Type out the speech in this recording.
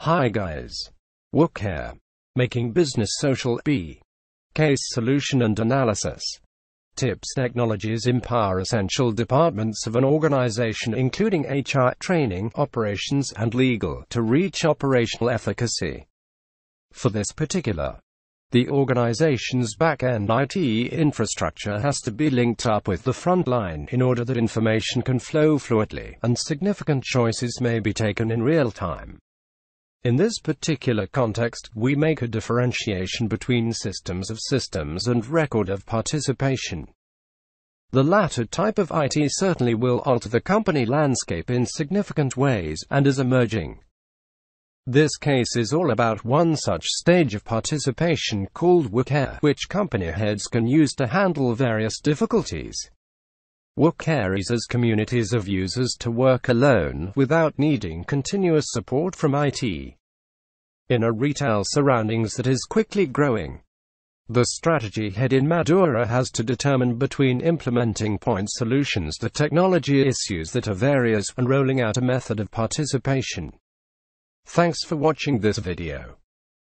Hi guys. Wooqer. Making business social B. Case solution and analysis. Tips technologies empower essential departments of an organization including HR, training, operations, and legal to reach operational efficacy. For this particular, the organization's back-end IT infrastructure has to be linked up with the front line in order that information can flow fluidly and significant choices may be taken in real time. In this particular context, we make a differentiation between systems of systems and record of participation. The latter type of IT certainly will alter the company landscape in significant ways, and is emerging. This case is all about one such stage of participation called Wooqer, which company heads can use to handle various difficulties. Wooqer as communities of users to work alone, without needing continuous support from IT. In a retail surroundings that is quickly growing. The strategy head in Madura has to determine between implementing point solutions the technology issues that are various, and rolling out a method of participation. Thanks for watching this video.